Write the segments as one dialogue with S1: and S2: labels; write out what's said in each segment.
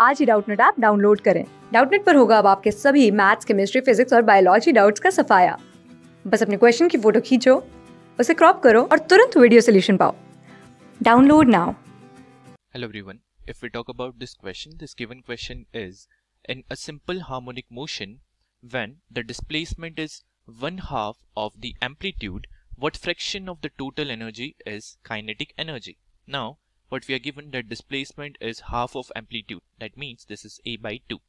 S1: आज ही Doubtnut app download करें डाउटनेट पर होगा अब आपके सभी मैथ्स केमिस्ट्री फिजिक्स और बायोलॉजी डाउट्स का सफाया बस अपने क्वेश्चन की फ़ोटो खींचो उसे क्रॉप करो और तुरंत वीडियो सोल्यूशन पाओ download now
S2: Hello everyone. If we talk about this question, this given question is in a simple harmonic motion when the displacement is one half of the amplitude, what fraction of the total energy is kinetic energy? Now, what we are given that displacement is half of amplitude. That means this is a by 2.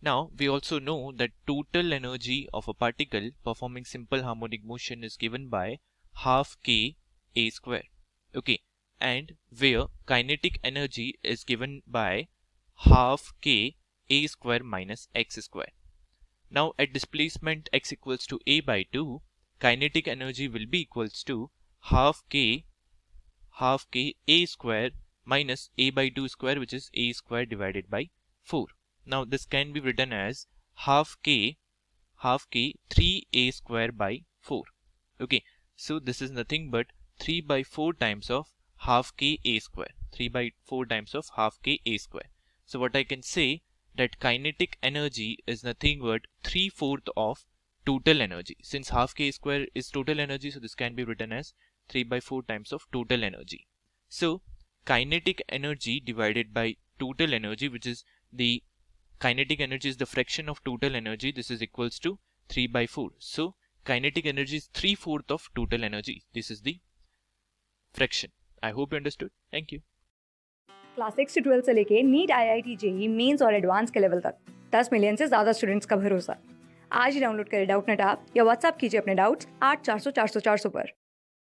S2: Now, we also know that total energy of a particle performing simple harmonic motion is given by half k a square. Okay, and where kinetic energy is given by half k a square minus x square. Now at displacement x equals to a by 2, kinetic energy will be equals to half k half k a square minus a by 2 square which is a square divided by 4. Now this can be written as half k half k 3a square by 4. Okay, so this is nothing but 3 by 4 times of half k a square 3 by 4 times of half k a square so what i can say that kinetic energy is nothing but 3 fourth of total energy since half k square is total energy so this can be written as 3 by 4 times of total energy so kinetic energy divided by total energy which is the kinetic energy is the fraction of total energy this is equals to 3 by 4 so kinetic energy is 3 fourth of total energy this is the fraction I hope you understood. Thank you.
S1: Class six से twelfth से लेके NEET I I T JEE mains और advance के level तक दस million से ज़्यादा students का भरोसा आज ही डाउनलोड करें डाउट नेट ऐप या व्हाट्सअप कीजिए अपने डाउट्स आठ चार सौ चार सौ चार सौ पर